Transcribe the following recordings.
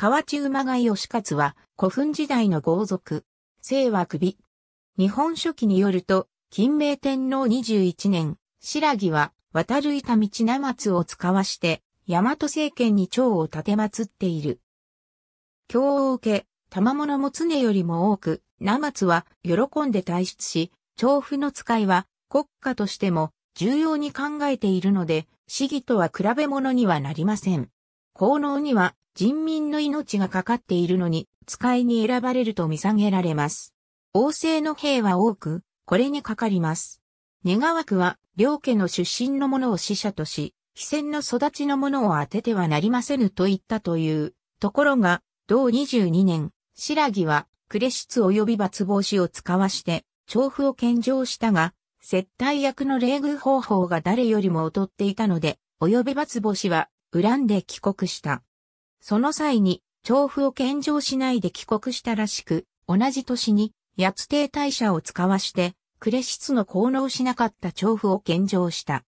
河内馬貝義勝は古墳時代の豪族。姓は首。日本書紀によると、金明天皇21年、白木は渡る板道名松を使わして、大和政権に蝶を立て祀っている。教を受け、賜物も常よりも多く、名松は喜んで退出し、調布の使いは国家としても重要に考えているので、市議とは比べ物にはなりません。効能には人民の命がかかっているのに、使いに選ばれると見下げられます。王政の兵は多く、これにかかります。願わくは、両家の出身の者を死者とし、非戦の育ちの者を当ててはなりませぬと言ったという。ところが、同22年、白木は、クレシツ及び罰防止を使わして、調布を献上したが、接待役の礼遇方法が誰よりも劣っていたので、及び罰防止は、恨んで帰国した。その際に、調布を献上しないで帰国したらしく、同じ年に、八つ亭大社を使わして、クレシツの効能しなかった調布を献上した。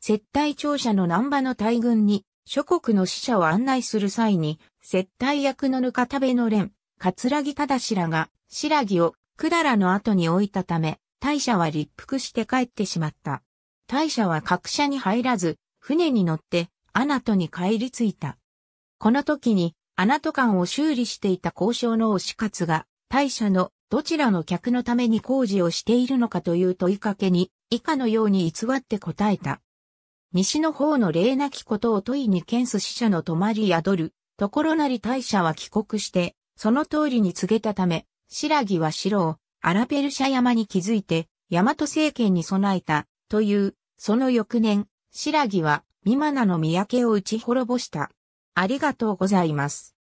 接待庁舎の南波の大軍に、諸国の死者を案内する際に、接待役のぬかたべの連、桂木忠らが、白木を百済の後に置いたため、大社は立腹して帰ってしまった。大社は各社に入らず、船に乗って、アナトに帰り着いた。この時に、アナト艦を修理していた交渉の押し勝が、大社のどちらの客のために工事をしているのかという問いかけに、以下のように偽って答えた。西の方の礼なきことを問いに検す死者の泊まり宿る、ところなり大社は帰国して、その通りに告げたため、白木は城をアラペルシャ山に築いて、大和政権に備えた、という、その翌年、白木は、ミマナの三宅を打ち滅ぼした。ありがとうございます。